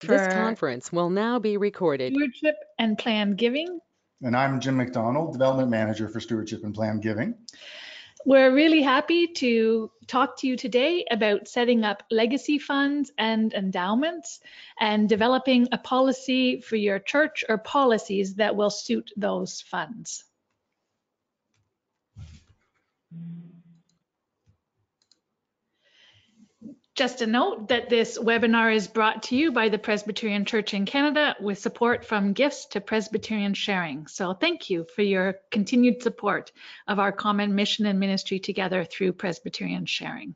This conference will now be recorded. stewardship and planned giving. And I'm Jim McDonald, Development Manager for Stewardship and Planned Giving. We're really happy to talk to you today about setting up legacy funds and endowments and developing a policy for your church or policies that will suit those funds. Just a note that this webinar is brought to you by the Presbyterian Church in Canada with support from Gifts to Presbyterian Sharing. So thank you for your continued support of our common mission and ministry together through Presbyterian Sharing.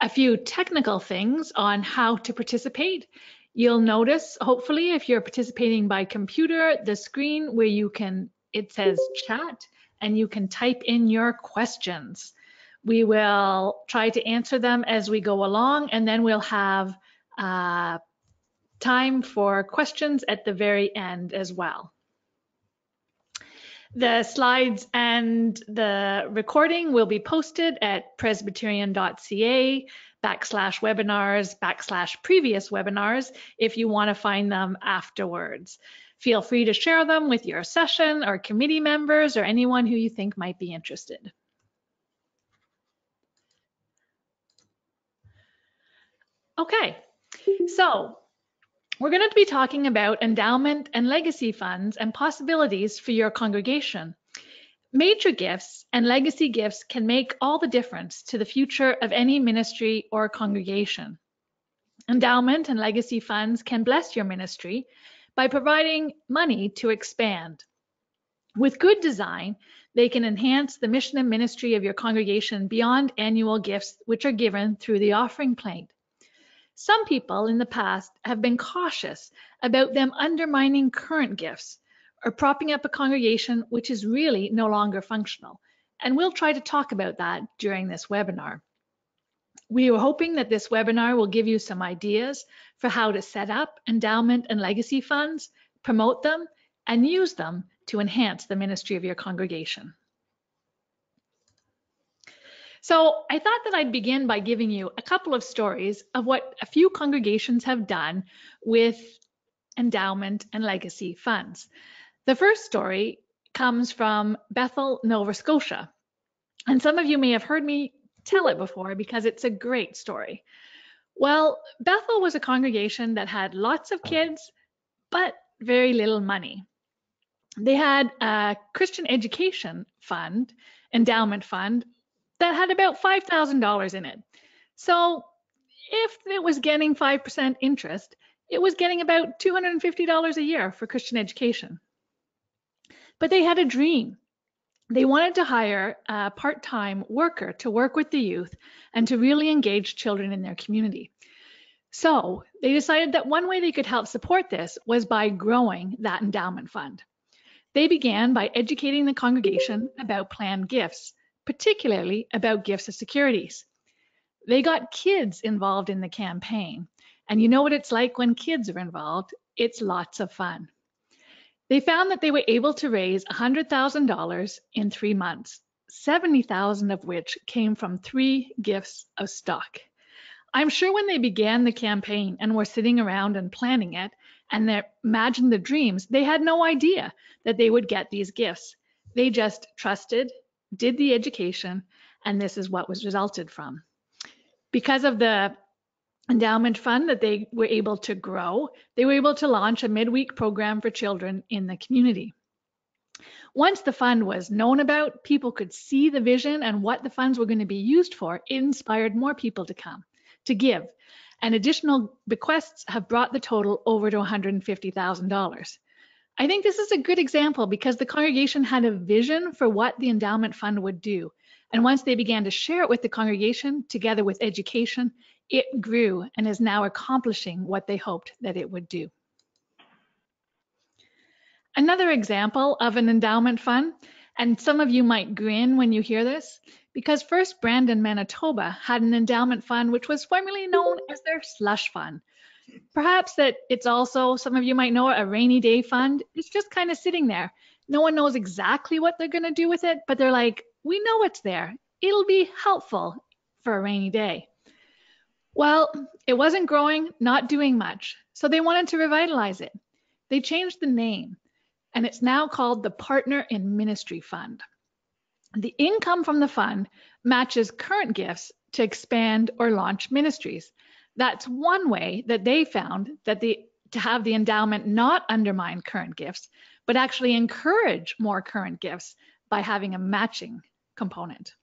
A few technical things on how to participate. You'll notice, hopefully, if you're participating by computer, the screen where you can, it says chat, and you can type in your questions. We will try to answer them as we go along, and then we'll have uh, time for questions at the very end as well. The slides and the recording will be posted at presbyterian.ca backslash webinars backslash previous webinars if you want to find them afterwards. Feel free to share them with your session or committee members or anyone who you think might be interested. Okay, so we're going to be talking about endowment and legacy funds and possibilities for your congregation. Major gifts and legacy gifts can make all the difference to the future of any ministry or congregation. Endowment and legacy funds can bless your ministry by providing money to expand. With good design, they can enhance the mission and ministry of your congregation beyond annual gifts, which are given through the offering plate. Some people in the past have been cautious about them undermining current gifts or propping up a congregation which is really no longer functional. And we'll try to talk about that during this webinar. We are hoping that this webinar will give you some ideas for how to set up endowment and legacy funds, promote them, and use them to enhance the ministry of your congregation. So I thought that I'd begin by giving you a couple of stories of what a few congregations have done with endowment and legacy funds. The first story comes from Bethel, Nova Scotia. And some of you may have heard me tell it before because it's a great story. Well, Bethel was a congregation that had lots of kids, but very little money. They had a Christian education fund, endowment fund, that had about $5,000 in it. So if it was getting 5% interest, it was getting about $250 a year for Christian education. But they had a dream. They wanted to hire a part-time worker to work with the youth and to really engage children in their community. So they decided that one way they could help support this was by growing that endowment fund. They began by educating the congregation about planned gifts particularly about gifts as securities. They got kids involved in the campaign. And you know what it's like when kids are involved? It's lots of fun. They found that they were able to raise $100,000 in three months, 70,000 of which came from three gifts of stock. I'm sure when they began the campaign and were sitting around and planning it and they imagined the dreams, they had no idea that they would get these gifts. They just trusted did the education, and this is what was resulted from. Because of the endowment fund that they were able to grow, they were able to launch a midweek program for children in the community. Once the fund was known about, people could see the vision and what the funds were going to be used for, it inspired more people to come, to give. And additional bequests have brought the total over to $150,000. I think this is a good example because the congregation had a vision for what the endowment fund would do. And once they began to share it with the congregation together with education, it grew and is now accomplishing what they hoped that it would do. Another example of an endowment fund, and some of you might grin when you hear this, because First Brandon, Manitoba had an endowment fund which was formerly known as their slush fund, Perhaps that it's also, some of you might know, a rainy day fund. It's just kind of sitting there. No one knows exactly what they're going to do with it, but they're like, we know it's there. It'll be helpful for a rainy day. Well, it wasn't growing, not doing much, so they wanted to revitalize it. They changed the name, and it's now called the Partner in Ministry Fund. The income from the fund matches current gifts to expand or launch ministries. That's one way that they found that the to have the endowment not undermine current gifts, but actually encourage more current gifts by having a matching component.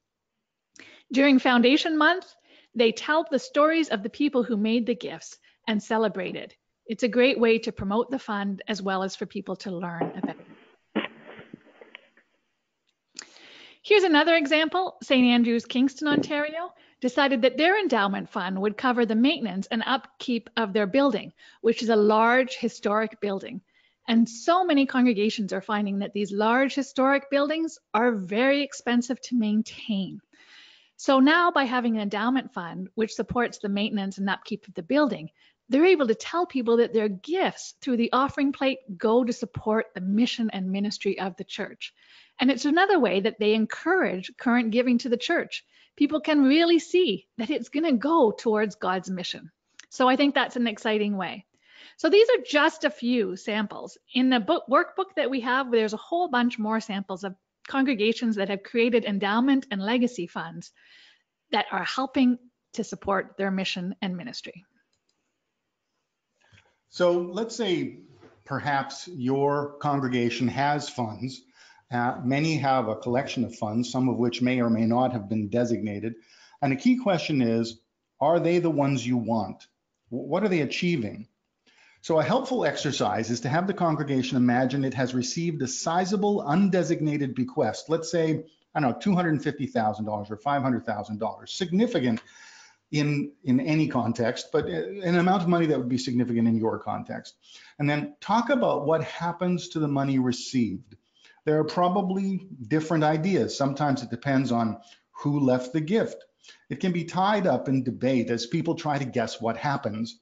During Foundation Month, they tell the stories of the people who made the gifts and celebrated. It's a great way to promote the fund as well as for people to learn about it. Here's another example. St. Andrews, Kingston, Ontario decided that their endowment fund would cover the maintenance and upkeep of their building, which is a large historic building. And so many congregations are finding that these large historic buildings are very expensive to maintain. So now by having an endowment fund, which supports the maintenance and upkeep of the building, they're able to tell people that their gifts through the offering plate go to support the mission and ministry of the church. And it's another way that they encourage current giving to the church. People can really see that it's going to go towards God's mission. So I think that's an exciting way. So these are just a few samples. In the book workbook that we have, there's a whole bunch more samples of congregations that have created endowment and legacy funds that are helping to support their mission and ministry. So let's say perhaps your congregation has funds. Uh, many have a collection of funds, some of which may or may not have been designated. And the key question is, are they the ones you want? What are they achieving? So a helpful exercise is to have the congregation imagine it has received a sizable undesignated bequest, let's say, I don't know, $250,000 or $500,000, significant in, in any context, but an amount of money that would be significant in your context. And then talk about what happens to the money received. There are probably different ideas. Sometimes it depends on who left the gift. It can be tied up in debate as people try to guess what happens.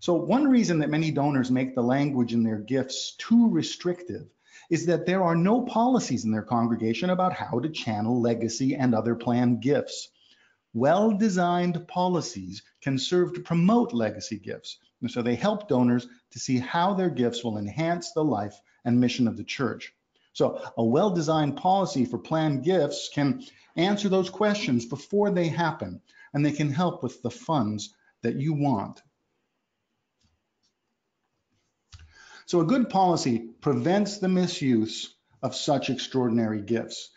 So one reason that many donors make the language in their gifts too restrictive is that there are no policies in their congregation about how to channel legacy and other planned gifts. Well-designed policies can serve to promote legacy gifts. And so they help donors to see how their gifts will enhance the life and mission of the church. So a well-designed policy for planned gifts can answer those questions before they happen, and they can help with the funds that you want So a good policy prevents the misuse of such extraordinary gifts.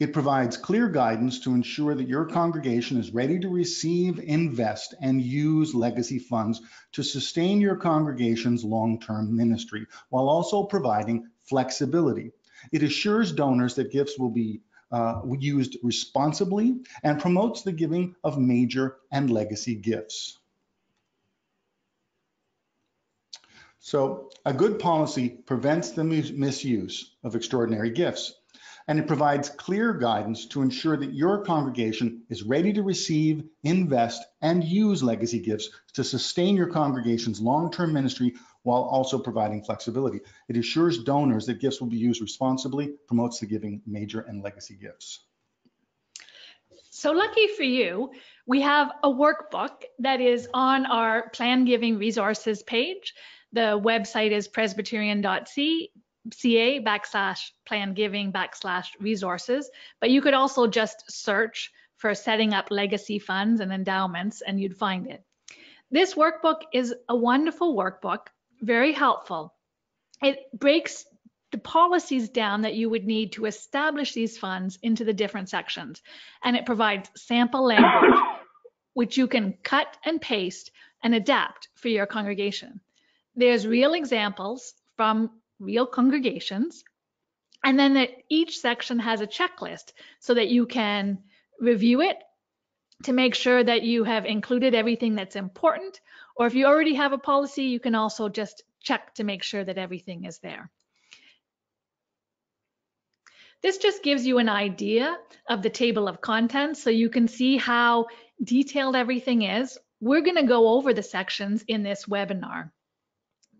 It provides clear guidance to ensure that your congregation is ready to receive, invest, and use legacy funds to sustain your congregation's long-term ministry, while also providing flexibility. It assures donors that gifts will be uh, used responsibly and promotes the giving of major and legacy gifts. So a good policy prevents the misuse of extraordinary gifts, and it provides clear guidance to ensure that your congregation is ready to receive, invest, and use legacy gifts to sustain your congregation's long-term ministry while also providing flexibility. It assures donors that gifts will be used responsibly, promotes the giving major and legacy gifts. So lucky for you, we have a workbook that is on our plan giving resources page the website is presbyterian.ca backslash plan giving backslash resources, but you could also just search for setting up legacy funds and endowments and you'd find it. This workbook is a wonderful workbook, very helpful. It breaks the policies down that you would need to establish these funds into the different sections. And it provides sample language, which you can cut and paste and adapt for your congregation. There's real examples from real congregations. And then that each section has a checklist so that you can review it to make sure that you have included everything that's important. Or if you already have a policy, you can also just check to make sure that everything is there. This just gives you an idea of the table of contents so you can see how detailed everything is. We're going to go over the sections in this webinar.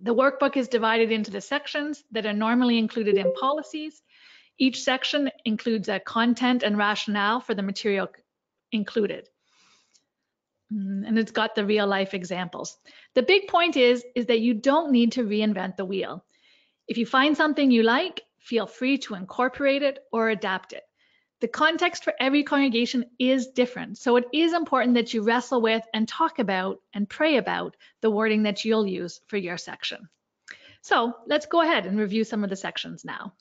The workbook is divided into the sections that are normally included in policies. Each section includes a content and rationale for the material included. Mm, And it's got the real life examples. The big point is, is that you don't need to reinvent the wheel. If you find something you like, feel free to incorporate it or adapt it. The context for every congregation is different, so it is important that you wrestle with and talk about and pray about the wording that you'll use for your section. So let's go ahead and review some of the sections now.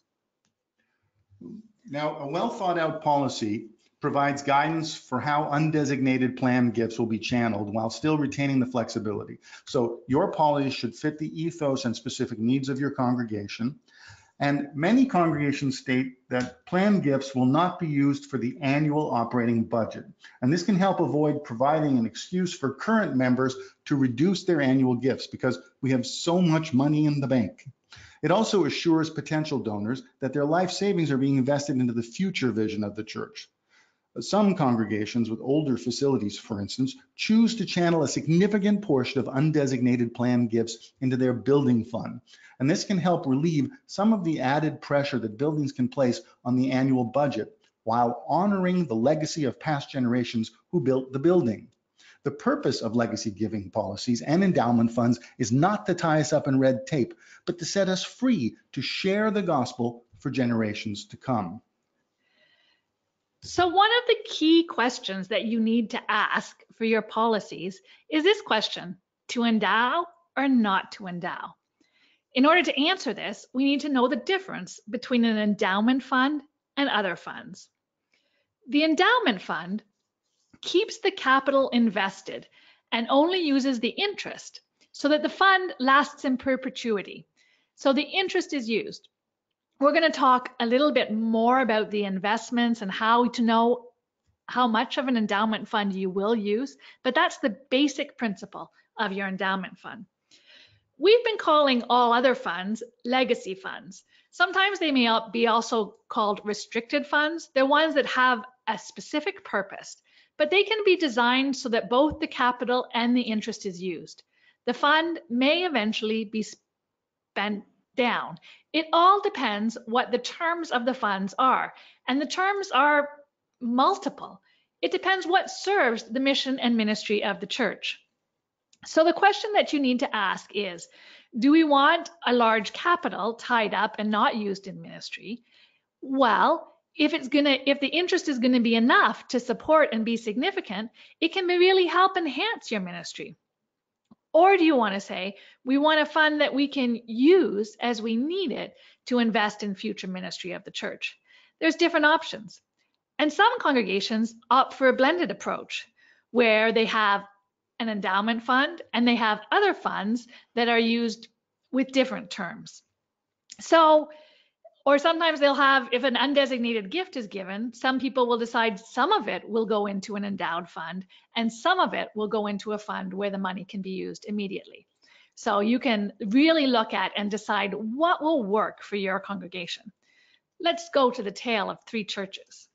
Now, a well thought out policy provides guidance for how undesignated plan gifts will be channeled while still retaining the flexibility. So your policy should fit the ethos and specific needs of your congregation. And many congregations state that plan gifts will not be used for the annual operating budget. And this can help avoid providing an excuse for current members to reduce their annual gifts because we have so much money in the bank. It also assures potential donors that their life savings are being invested into the future vision of the church. Some congregations with older facilities, for instance, choose to channel a significant portion of undesignated plan gifts into their building fund. And this can help relieve some of the added pressure that buildings can place on the annual budget while honoring the legacy of past generations who built the building. The purpose of legacy giving policies and endowment funds is not to tie us up in red tape, but to set us free to share the gospel for generations to come. So one of the key questions that you need to ask for your policies is this question, to endow or not to endow? In order to answer this, we need to know the difference between an endowment fund and other funds. The endowment fund keeps the capital invested and only uses the interest so that the fund lasts in perpetuity. So the interest is used. We're going to talk a little bit more about the investments and how to know how much of an endowment fund you will use, but that's the basic principle of your endowment fund. We've been calling all other funds legacy funds. Sometimes they may be also called restricted funds. They're ones that have a specific purpose, but they can be designed so that both the capital and the interest is used. The fund may eventually be spent down. It all depends what the terms of the funds are, and the terms are multiple. It depends what serves the mission and ministry of the church. So the question that you need to ask is, do we want a large capital tied up and not used in ministry? Well, if it's gonna, if the interest is gonna be enough to support and be significant, it can really help enhance your ministry. Or do you want to say, we want a fund that we can use as we need it to invest in future ministry of the church? There's different options. And some congregations opt for a blended approach where they have an endowment fund and they have other funds that are used with different terms. So, or sometimes they'll have, if an undesignated gift is given, some people will decide some of it will go into an endowed fund and some of it will go into a fund where the money can be used immediately. So you can really look at and decide what will work for your congregation. Let's go to the tale of three churches.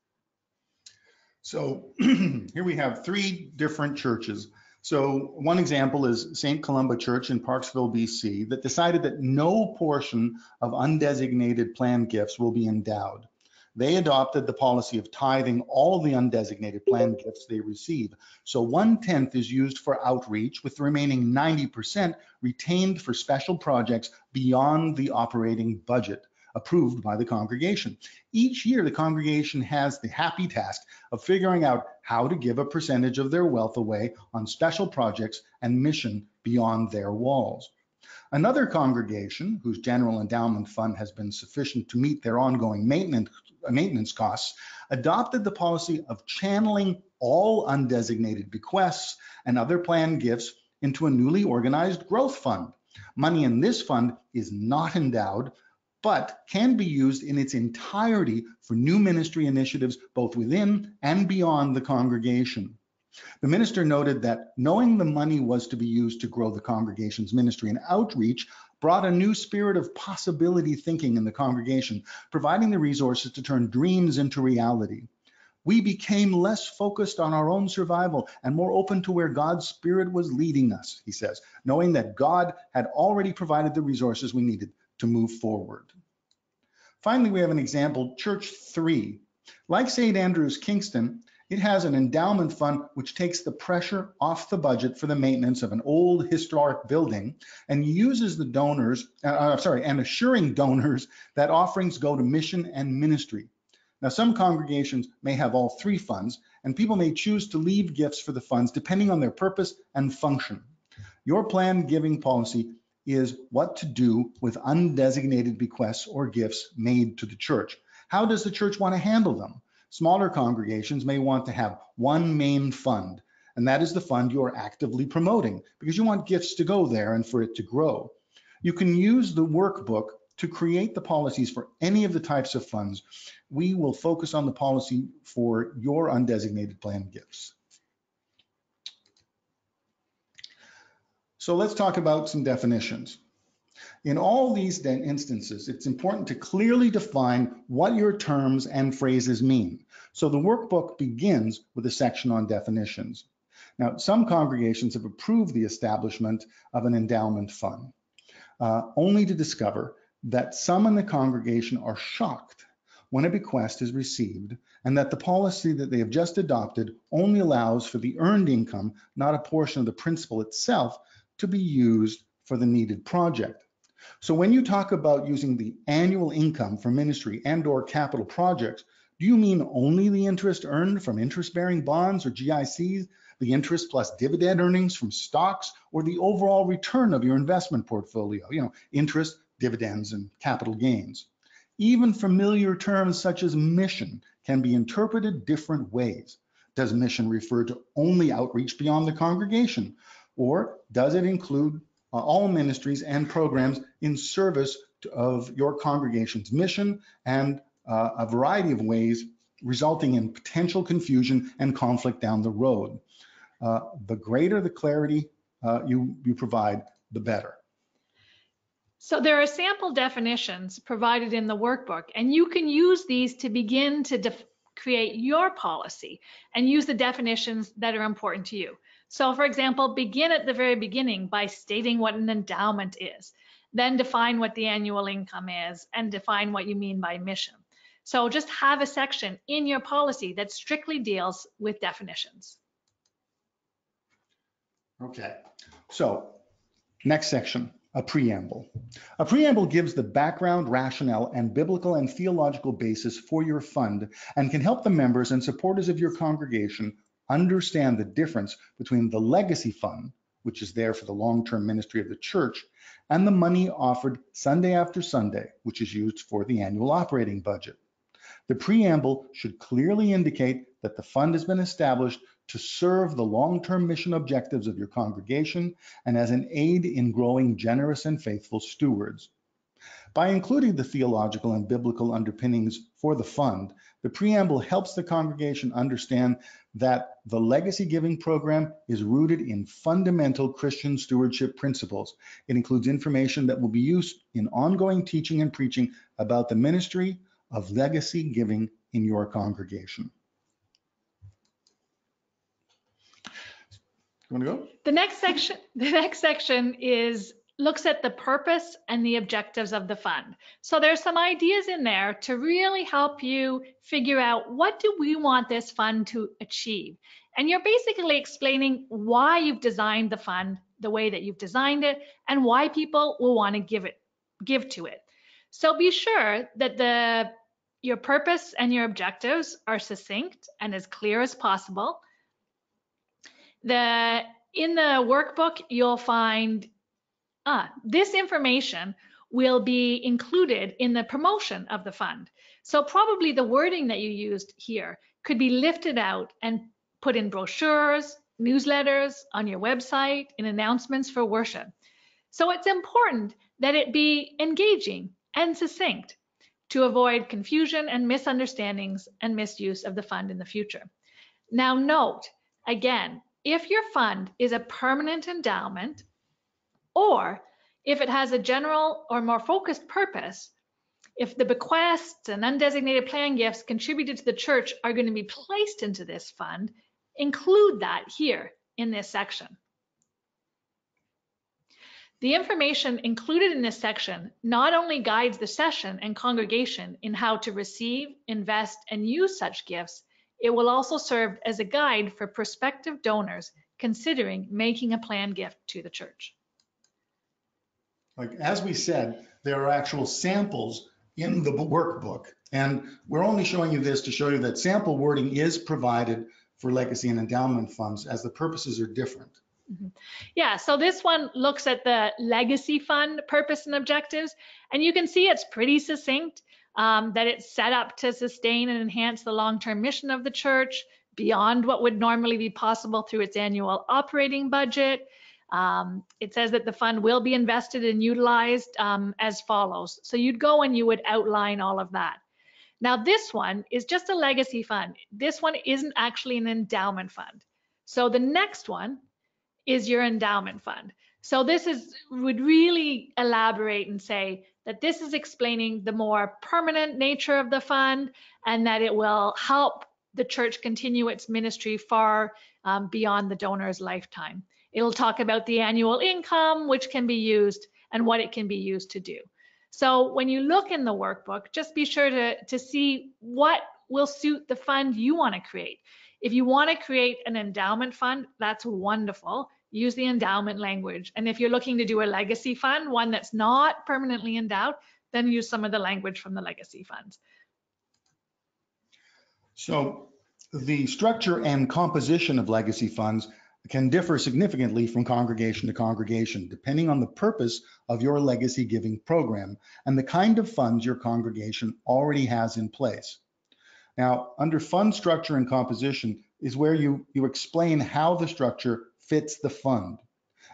So here we have three different churches. So one example is St. Columba Church in Parksville, BC, that decided that no portion of undesignated planned gifts will be endowed. They adopted the policy of tithing all of the undesignated planned gifts they receive. So one tenth is used for outreach, with the remaining 90% retained for special projects beyond the operating budget approved by the congregation. Each year, the congregation has the happy task of figuring out how to give a percentage of their wealth away on special projects and mission beyond their walls. Another congregation whose general endowment fund has been sufficient to meet their ongoing maintenance, maintenance costs adopted the policy of channeling all undesignated bequests and other planned gifts into a newly organized growth fund. Money in this fund is not endowed, but can be used in its entirety for new ministry initiatives both within and beyond the congregation. The minister noted that knowing the money was to be used to grow the congregation's ministry and outreach brought a new spirit of possibility thinking in the congregation, providing the resources to turn dreams into reality. We became less focused on our own survival and more open to where God's Spirit was leading us, he says, knowing that God had already provided the resources we needed to move forward. Finally, we have an example, Church 3. Like St. Andrew's Kingston, It has an endowment fund which takes the pressure off the budget for the maintenance of an old historic building and uses the donors, uh, uh, sorry, and assuring donors that offerings go to mission and ministry. Now, some congregations may have all three funds, and people may choose to leave gifts for the funds depending on their purpose and function. Your planned giving policy is what to do with undesignated bequests or gifts made to the church. How does the church want to handle them? Smaller congregations may want to have one main fund, and that is the fund you are actively promoting because you want gifts to go there and for it to grow. You can use the workbook to create the policies for any of the types of funds. We will focus on the policy for your undesignated planned gifts. So let's talk about some definitions. In all these instances, it's important to clearly define what your terms and phrases mean. So the workbook begins with a section on definitions. Now, some congregations have approved the establishment of an endowment fund, uh, only to discover that some in the congregation are shocked when a bequest is received and that the policy that they have just adopted only allows for the earned income, not a portion of the principal itself, to be used for the needed project. So when you talk about using the annual income for ministry and or capital projects, do you mean only the interest earned from interest-bearing bonds or GICs, the interest plus dividend earnings from stocks, or the overall return of your investment portfolio, you know, interest, dividends, and capital gains? Even familiar terms such as mission can be interpreted different ways. Does mission refer to only outreach beyond the congregation? Or does it include uh, all ministries and programs in service to, of your congregation's mission and uh, a variety of ways resulting in potential confusion and conflict down the road. Uh, the greater the clarity uh, you, you provide, the better. So there are sample definitions provided in the workbook, and you can use these to begin to create your policy and use the definitions that are important to you. So for example, begin at the very beginning by stating what an endowment is, then define what the annual income is and define what you mean by mission. So just have a section in your policy that strictly deals with definitions. Okay, so next section, a preamble. A preamble gives the background, rationale, and biblical and theological basis for your fund and can help the members and supporters of your congregation understand the difference between the legacy fund, which is there for the long-term ministry of the church, and the money offered Sunday after Sunday, which is used for the annual operating budget. The preamble should clearly indicate that the fund has been established to serve the long-term mission objectives of your congregation and as an aid in growing generous and faithful stewards. By including the theological and biblical underpinnings for the fund, the preamble helps the congregation understand that the legacy giving program is rooted in fundamental Christian stewardship principles. It includes information that will be used in ongoing teaching and preaching about the ministry of legacy giving in your congregation. Want to go? The next section, the next section is looks at the purpose and the objectives of the fund. So there's some ideas in there to really help you figure out what do we want this fund to achieve. And you're basically explaining why you've designed the fund the way that you've designed it and why people will want to give it give to it. So be sure that the your purpose and your objectives are succinct and as clear as possible. The in the workbook you'll find uh, this information will be included in the promotion of the fund. So probably the wording that you used here could be lifted out and put in brochures, newsletters, on your website, in announcements for worship. So it's important that it be engaging and succinct to avoid confusion and misunderstandings and misuse of the fund in the future. Now note, again, if your fund is a permanent endowment or if it has a general or more focused purpose, if the bequests and undesignated plan gifts contributed to the church are going to be placed into this fund, include that here in this section. The information included in this section not only guides the session and congregation in how to receive, invest, and use such gifts, It will also serve as a guide for prospective donors considering making a planned gift to the church. Like, as we said, there are actual samples in the workbook. And we're only showing you this to show you that sample wording is provided for legacy and endowment funds as the purposes are different. Yeah, so this one looks at the legacy fund purpose and objectives, and you can see it's pretty succinct, um, that it's set up to sustain and enhance the long-term mission of the church beyond what would normally be possible through its annual operating budget. Um, it says that the fund will be invested and utilized um, as follows. So you'd go and you would outline all of that. Now this one is just a legacy fund. This one isn't actually an endowment fund. So the next one is your endowment fund. So this is would really elaborate and say that this is explaining the more permanent nature of the fund and that it will help the church continue its ministry far um, beyond the donor's lifetime. It'll talk about the annual income, which can be used and what it can be used to do. So when you look in the workbook, just be sure to, to see what will suit the fund you want to create. If you want to create an endowment fund, that's wonderful. Use the endowment language. And if you're looking to do a legacy fund, one that's not permanently endowed, then use some of the language from the legacy funds. So the structure and composition of legacy funds can differ significantly from congregation to congregation, depending on the purpose of your legacy giving program and the kind of funds your congregation already has in place. Now, under fund structure and composition is where you, you explain how the structure fits the fund.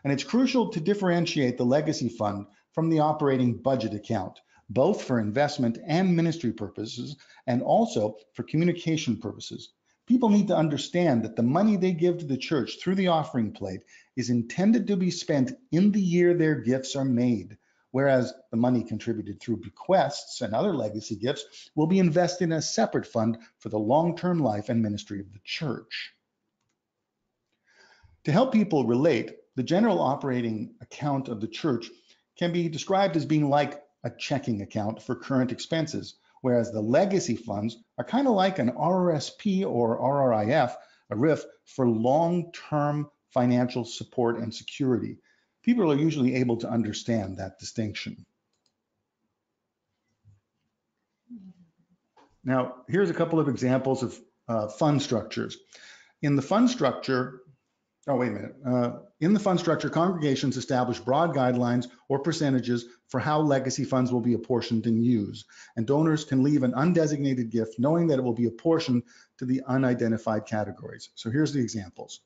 And it's crucial to differentiate the legacy fund from the operating budget account, both for investment and ministry purposes, and also for communication purposes. People need to understand that the money they give to the church through the offering plate is intended to be spent in the year their gifts are made, whereas the money contributed through bequests and other legacy gifts will be invested in a separate fund for the long-term life and ministry of the church. To help people relate, the general operating account of the church can be described as being like a checking account for current expenses, whereas the legacy funds are kind of like an RRSP or RRIF, a RIF for long-term financial support and security people are usually able to understand that distinction. Now, here's a couple of examples of uh, fund structures. In the fund structure, oh, wait a minute. Uh, in the fund structure, congregations establish broad guidelines or percentages for how legacy funds will be apportioned and used, and donors can leave an undesignated gift knowing that it will be apportioned to the unidentified categories. So here's the examples.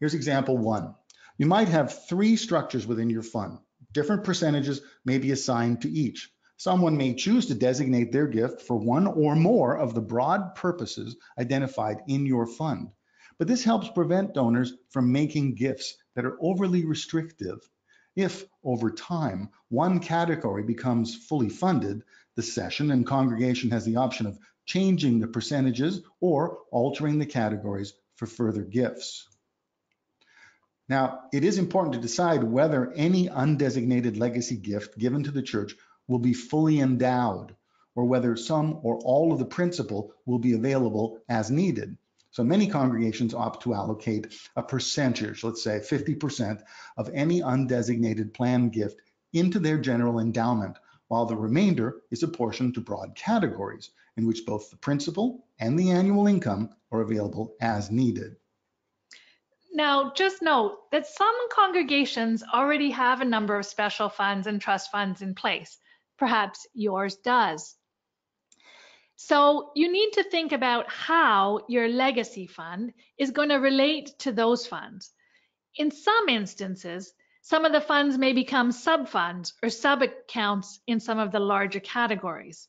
Here's example one. You might have three structures within your fund. Different percentages may be assigned to each. Someone may choose to designate their gift for one or more of the broad purposes identified in your fund. But this helps prevent donors from making gifts that are overly restrictive. If, over time, one category becomes fully funded, the session and congregation has the option of changing the percentages or altering the categories for further gifts. Now, it is important to decide whether any undesignated legacy gift given to the church will be fully endowed or whether some or all of the principal will be available as needed. So many congregations opt to allocate a percentage, let's say 50% of any undesignated planned gift into their general endowment, while the remainder is apportioned to broad categories in which both the principal and the annual income are available as needed. Now, just note that some congregations already have a number of special funds and trust funds in place. Perhaps yours does. So you need to think about how your legacy fund is going to relate to those funds. In some instances, some of the funds may become sub-funds or sub-accounts in some of the larger categories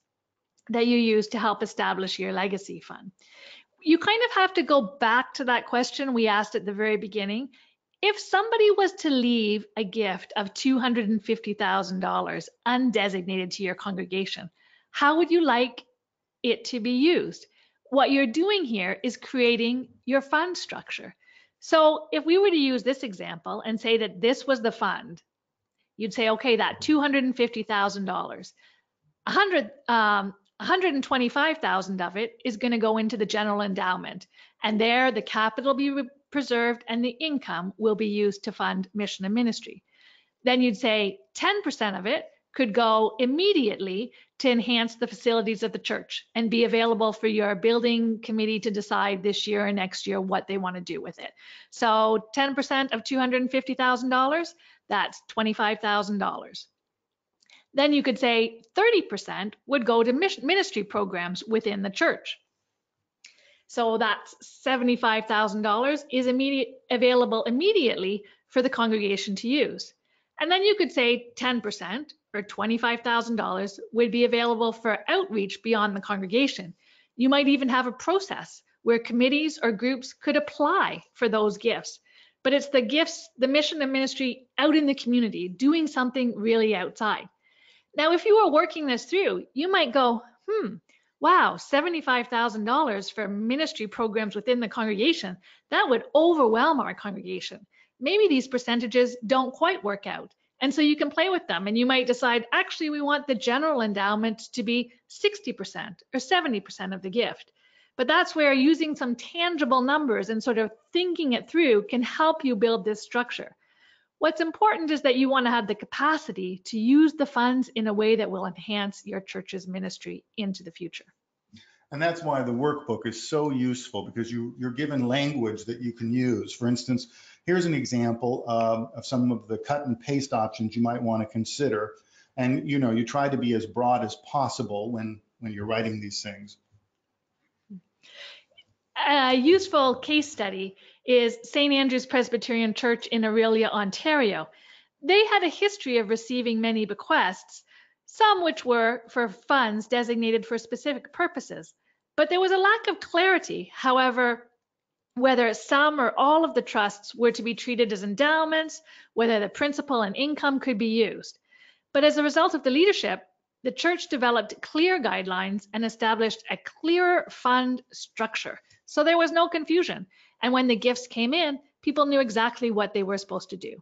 that you use to help establish your legacy fund you kind of have to go back to that question we asked at the very beginning. If somebody was to leave a gift of $250,000 undesignated to your congregation, how would you like it to be used? What you're doing here is creating your fund structure. So if we were to use this example and say that this was the fund, you'd say, okay, that $250,000, 100, um, 125,000 of it is going to go into the general endowment. And there the capital will be preserved and the income will be used to fund mission and ministry. Then you'd say 10% of it could go immediately to enhance the facilities of the church and be available for your building committee to decide this year and next year what they want to do with it. So 10% of $250,000, that's $25,000. Then you could say 30% would go to ministry programs within the church. So that's $75,000 is immediate, available immediately for the congregation to use. And then you could say 10% or $25,000 would be available for outreach beyond the congregation. You might even have a process where committees or groups could apply for those gifts. But it's the gifts, the mission and ministry out in the community, doing something really outside. Now, if you were working this through, you might go, hmm, wow, $75,000 for ministry programs within the congregation, that would overwhelm our congregation. Maybe these percentages don't quite work out. And so you can play with them and you might decide, actually, we want the general endowment to be 60% or 70% of the gift. But that's where using some tangible numbers and sort of thinking it through can help you build this structure. What's important is that you want to have the capacity to use the funds in a way that will enhance your church's ministry into the future. And that's why the workbook is so useful because you, you're given language that you can use. For instance, here's an example of, of some of the cut and paste options you might want to consider. And you know, you try to be as broad as possible when, when you're writing these things. A useful case study is St. Andrew's Presbyterian Church in Orillia, Ontario. They had a history of receiving many bequests, some which were for funds designated for specific purposes. But there was a lack of clarity, however, whether some or all of the trusts were to be treated as endowments, whether the principal and income could be used. But as a result of the leadership, the church developed clear guidelines and established a clearer fund structure. So there was no confusion. And when the gifts came in, people knew exactly what they were supposed to do.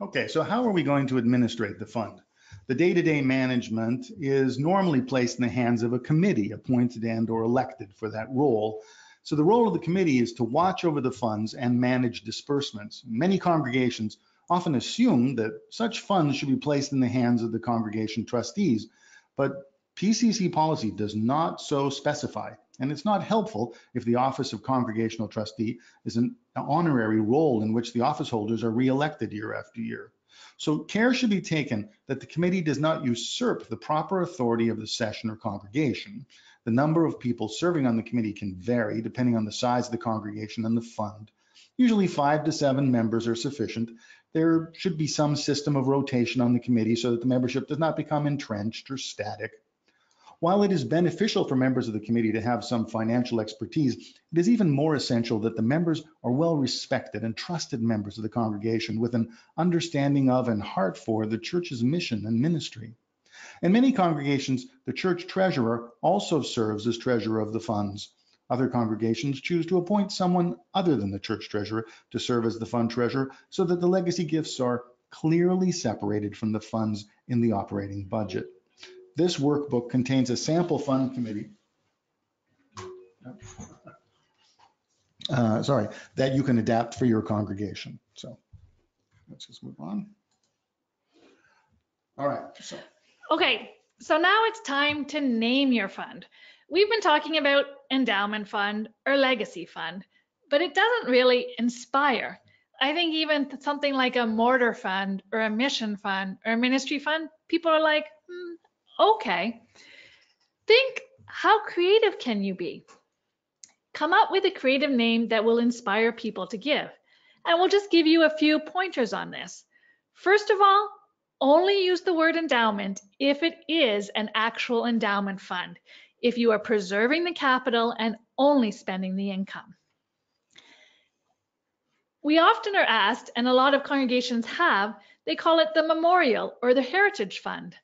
Okay, so how are we going to administrate the fund? The day-to-day management is normally placed in the hands of a committee appointed and or elected for that role. So the role of the committee is to watch over the funds and manage disbursements. Many congregations often assume that such funds should be placed in the hands of the congregation trustees, but PCC policy does not so specify. And it's not helpful if the office of congregational trustee is an honorary role in which the office holders are reelected year after year. So care should be taken that the committee does not usurp the proper authority of the session or congregation. The number of people serving on the committee can vary depending on the size of the congregation and the fund. Usually five to seven members are sufficient. There should be some system of rotation on the committee so that the membership does not become entrenched or static. While it is beneficial for members of the committee to have some financial expertise, it is even more essential that the members are well respected and trusted members of the congregation with an understanding of and heart for the church's mission and ministry. In many congregations, the church treasurer also serves as treasurer of the funds. Other congregations choose to appoint someone other than the church treasurer to serve as the fund treasurer so that the legacy gifts are clearly separated from the funds in the operating budget. This workbook contains a sample fund committee. Uh, sorry, that you can adapt for your congregation. So let's just move on. All right. So. Okay, so now it's time to name your fund. We've been talking about endowment fund or legacy fund, but it doesn't really inspire. I think even something like a mortar fund or a mission fund or a ministry fund, people are like, hmm, Okay. Think how creative can you be? Come up with a creative name that will inspire people to give. And we'll just give you a few pointers on this. First of all, only use the word endowment if it is an actual endowment fund, if you are preserving the capital and only spending the income. We often are asked, and a lot of congregations have, they call it the memorial or the heritage fund.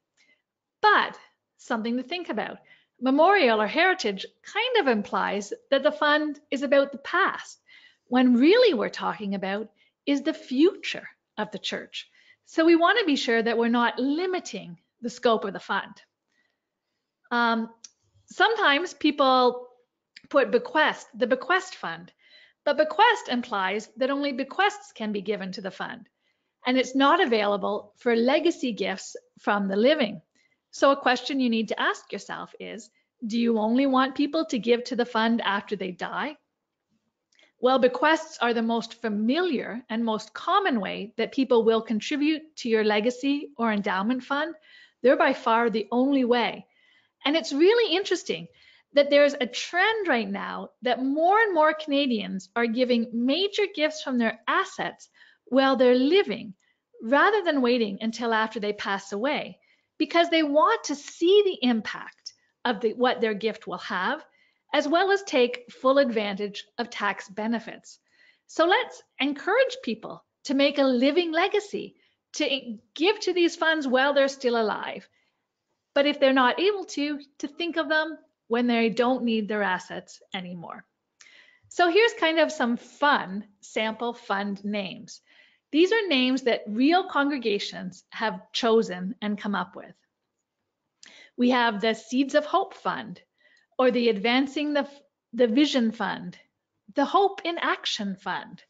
But something to think about. Memorial or heritage kind of implies that the fund is about the past, when really we're talking about is the future of the church. So we want to be sure that we're not limiting the scope of the fund. Um, sometimes people put bequest, the bequest fund, but bequest implies that only bequests can be given to the fund, and it's not available for legacy gifts from the living. So a question you need to ask yourself is, do you only want people to give to the fund after they die? Well, bequests are the most familiar and most common way that people will contribute to your legacy or endowment fund. They're by far the only way. And it's really interesting that there's a trend right now that more and more Canadians are giving major gifts from their assets while they're living rather than waiting until after they pass away because they want to see the impact of the, what their gift will have as well as take full advantage of tax benefits. So let's encourage people to make a living legacy, to give to these funds while they're still alive. But if they're not able to, to think of them when they don't need their assets anymore. So here's kind of some fun sample fund names. These are names that real congregations have chosen and come up with. We have the Seeds of Hope Fund, or the Advancing the, the Vision Fund, the Hope in Action Fund.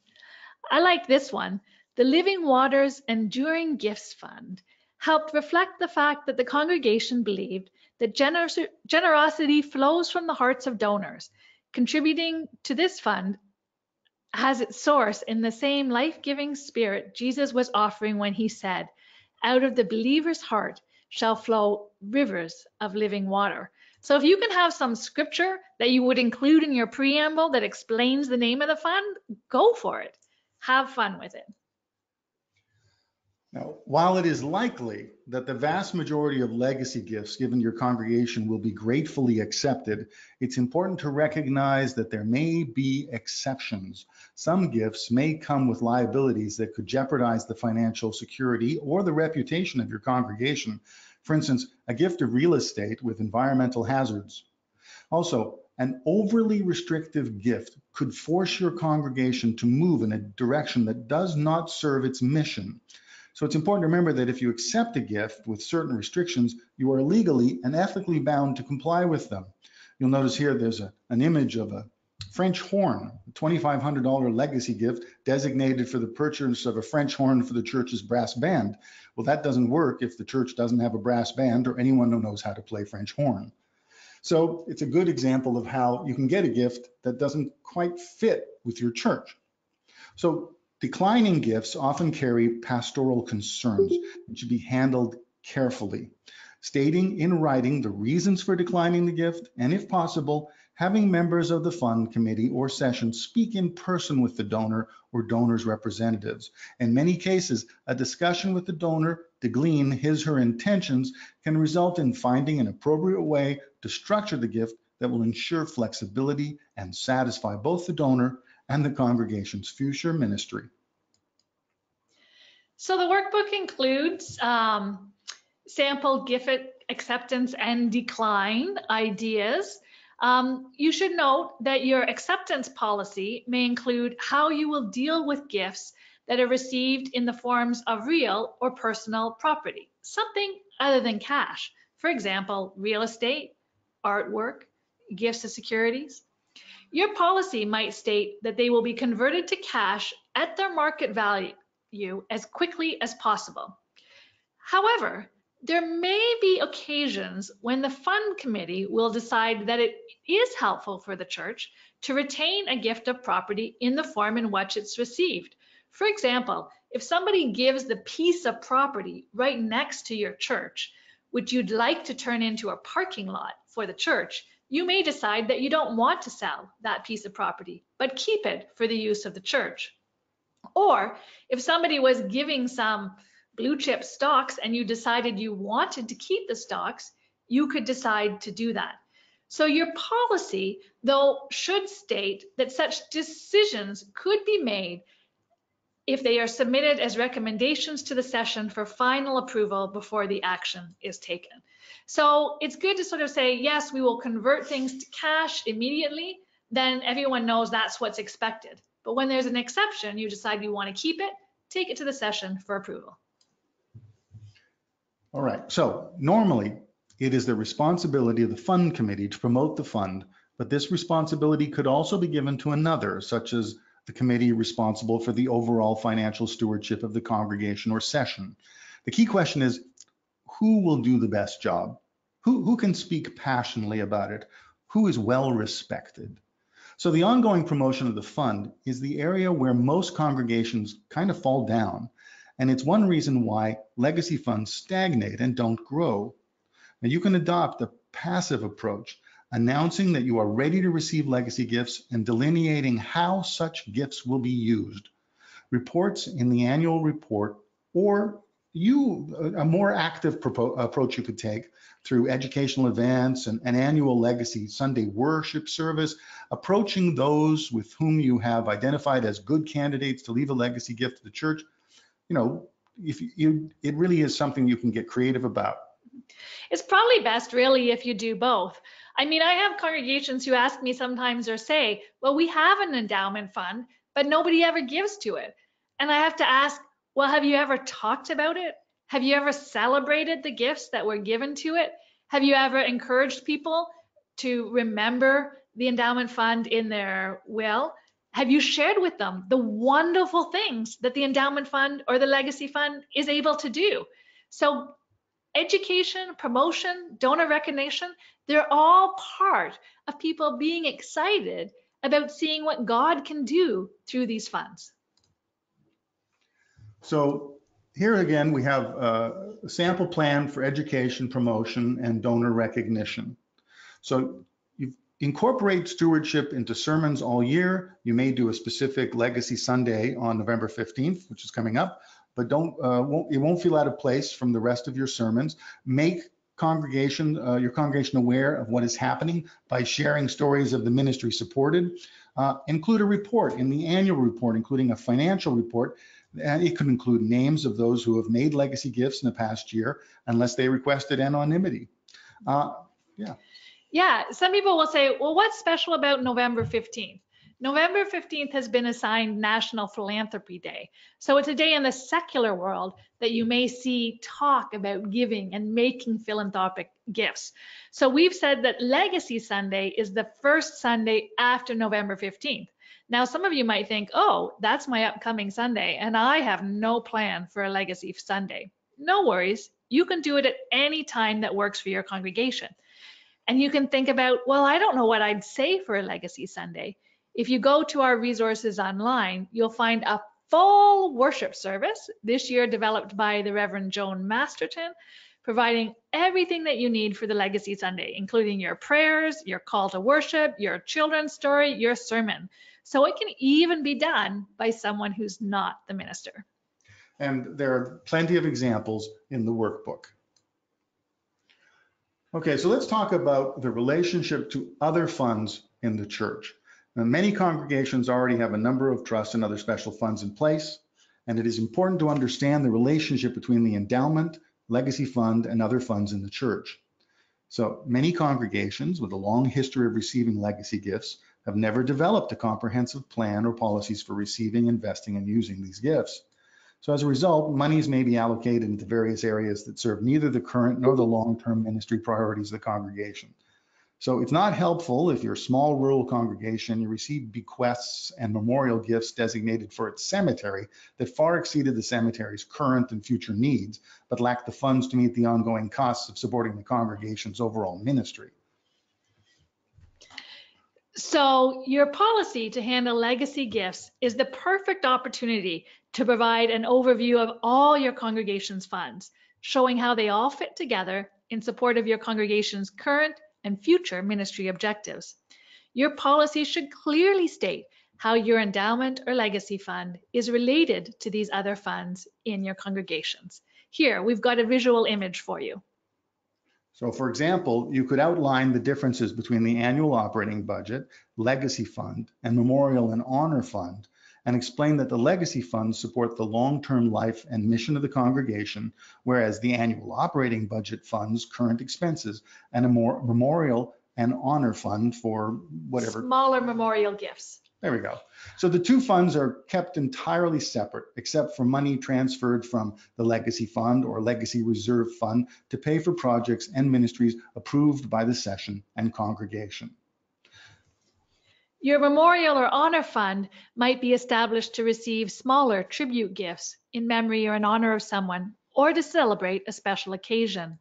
I like this one. The Living Waters Enduring Gifts Fund helped reflect the fact that the congregation believed that gener generosity flows from the hearts of donors. Contributing to this fund has its source in the same life-giving spirit Jesus was offering when he said, out of the believer's heart shall flow rivers of living water. So if you can have some scripture that you would include in your preamble that explains the name of the fund, go for it. Have fun with it. Now, while it is likely that the vast majority of legacy gifts given to your congregation will be gratefully accepted, it's important to recognize that there may be exceptions. Some gifts may come with liabilities that could jeopardize the financial security or the reputation of your congregation, for instance, a gift of real estate with environmental hazards. Also, an overly restrictive gift could force your congregation to move in a direction that does not serve its mission. So it's important to remember that if you accept a gift with certain restrictions, you are legally and ethically bound to comply with them. You'll notice here there's a, an image of a French horn, $2,500 legacy gift designated for the purchase of a French horn for the church's brass band. Well, that doesn't work if the church doesn't have a brass band or anyone who knows how to play French horn. So it's a good example of how you can get a gift that doesn't quite fit with your church. So declining gifts often carry pastoral concerns and should be handled carefully, stating in writing the reasons for declining the gift, and if possible, having members of the fund committee or session speak in person with the donor or donor's representatives. In many cases, a discussion with the donor to glean his or her intentions can result in finding an appropriate way to structure the gift that will ensure flexibility and satisfy both the donor and the congregation's future ministry. So the workbook includes um, sample gift acceptance and decline ideas um, you should note that your acceptance policy may include how you will deal with gifts that are received in the forms of real or personal property, something other than cash. For example, real estate, artwork, gifts of securities. Your policy might state that they will be converted to cash at their market value as quickly as possible. However, there may be occasions when the fund committee will decide that it is helpful for the church to retain a gift of property in the form in which it's received. For example, if somebody gives the piece of property right next to your church, which you'd like to turn into a parking lot for the church, you may decide that you don't want to sell that piece of property, but keep it for the use of the church. Or if somebody was giving some blue chip stocks and you decided you wanted to keep the stocks, you could decide to do that. So your policy, though, should state that such decisions could be made if they are submitted as recommendations to the session for final approval before the action is taken. So it's good to sort of say, yes, we will convert things to cash immediately, then everyone knows that's what's expected. But when there's an exception, you decide you want to keep it, take it to the session for approval. All right, so normally It is the responsibility of the fund committee to promote the fund, but this responsibility could also be given to another, such as the committee responsible for the overall financial stewardship of the congregation or session. The key question is, who will do the best job? Who, who can speak passionately about it? Who is well respected? So the ongoing promotion of the fund is the area where most congregations kind of fall down. And it's one reason why legacy funds stagnate and don't grow. Now you can adopt a passive approach, announcing that you are ready to receive legacy gifts and delineating how such gifts will be used. Reports in the annual report or you a more active approach you could take through educational events and an annual legacy Sunday worship service, approaching those with whom you have identified as good candidates to leave a legacy gift to the church. You know, if you, it really is something you can get creative about. It's probably best really if you do both. I mean, I have congregations who ask me sometimes or say, well, we have an endowment fund, but nobody ever gives to it. And I have to ask, well, have you ever talked about it? Have you ever celebrated the gifts that were given to it? Have you ever encouraged people to remember the endowment fund in their will? Have you shared with them the wonderful things that the endowment fund or the legacy fund is able to do? So education, promotion, donor recognition, they're all part of people being excited about seeing what God can do through these funds. So here again, we have a sample plan for education, promotion, and donor recognition. So incorporate stewardship into sermons all year. You may do a specific Legacy Sunday on November 15th, which is coming up, but don't uh, won't, it won't feel out of place from the rest of your sermons. Make congregation, uh, your congregation aware of what is happening by sharing stories of the ministry supported. Uh, include a report in the annual report, including a financial report and it could include names of those who have made legacy gifts in the past year, unless they requested anonymity. Uh, yeah. Yeah, some people will say, well, what's special about November 15th? November 15th has been assigned National Philanthropy Day. So it's a day in the secular world that you may see talk about giving and making philanthropic gifts. So we've said that Legacy Sunday is the first Sunday after November 15th. Now, some of you might think, oh, that's my upcoming Sunday, and I have no plan for a Legacy Sunday. No worries. You can do it at any time that works for your congregation. And you can think about, well, I don't know what I'd say for a Legacy Sunday. If you go to our resources online, you'll find a full worship service, this year developed by the Reverend Joan Masterton, providing everything that you need for the Legacy Sunday, including your prayers, your call to worship, your children's story, your sermon. So it can even be done by someone who's not the minister. And there are plenty of examples in the workbook. Okay, so let's talk about the relationship to other funds in the church. Now, many congregations already have a number of trusts and other special funds in place, and it is important to understand the relationship between the endowment, legacy fund, and other funds in the church. So many congregations with a long history of receiving legacy gifts have never developed a comprehensive plan or policies for receiving, investing, and using these gifts. So as a result, monies may be allocated into various areas that serve neither the current nor the long-term ministry priorities of the congregation. So it's not helpful if you're a small rural congregation, you receive bequests and memorial gifts designated for its cemetery that far exceeded the cemetery's current and future needs, but lacked the funds to meet the ongoing costs of supporting the congregation's overall ministry. So your policy to handle legacy gifts is the perfect opportunity to provide an overview of all your congregation's funds, showing how they all fit together in support of your congregation's current and future ministry objectives. Your policy should clearly state how your endowment or legacy fund is related to these other funds in your congregations. Here, we've got a visual image for you. So for example, you could outline the differences between the annual operating budget, legacy fund, and memorial and honor fund, and explain that the legacy funds support the long-term life and mission of the congregation, whereas the annual operating budget funds current expenses and a more memorial and honor fund for whatever. Smaller memorial gifts. There we go. So the two funds are kept entirely separate, except for money transferred from the Legacy Fund or Legacy Reserve Fund to pay for projects and ministries approved by the session and congregation. Your memorial or honor fund might be established to receive smaller tribute gifts in memory or in honor of someone or to celebrate a special occasion.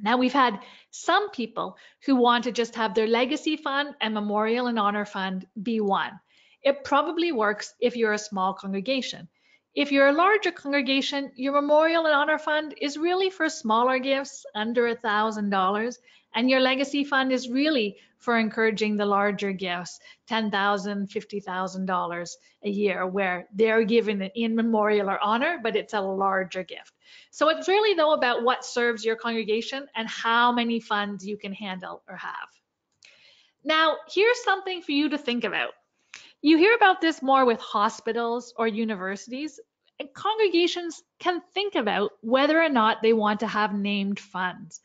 Now, we've had some people who want to just have their legacy fund and memorial and honor fund be one. It probably works if you're a small congregation. If you're a larger congregation, your memorial and honor fund is really for smaller gifts under a $1,000, and your legacy fund is really for encouraging the larger gifts, $10,000, $50,000 a year, where they're given in memorial or honor, but it's a larger gift. So it's really though about what serves your congregation and how many funds you can handle or have. Now, here's something for you to think about. You hear about this more with hospitals or universities. And congregations can think about whether or not they want to have named funds.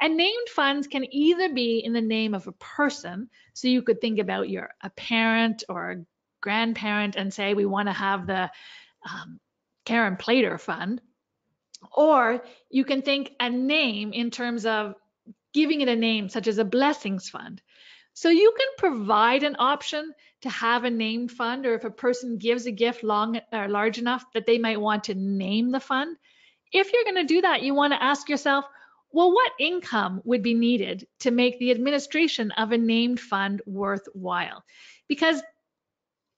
And named funds can either be in the name of a person. So you could think about your a parent or a grandparent and say we want to have the um, Karen Plater Fund. Or you can think a name in terms of giving it a name, such as a blessings fund. So you can provide an option to have a named fund, or if a person gives a gift long or large enough that they might want to name the fund. If you're going to do that, you want to ask yourself, well, what income would be needed to make the administration of a named fund worthwhile? Because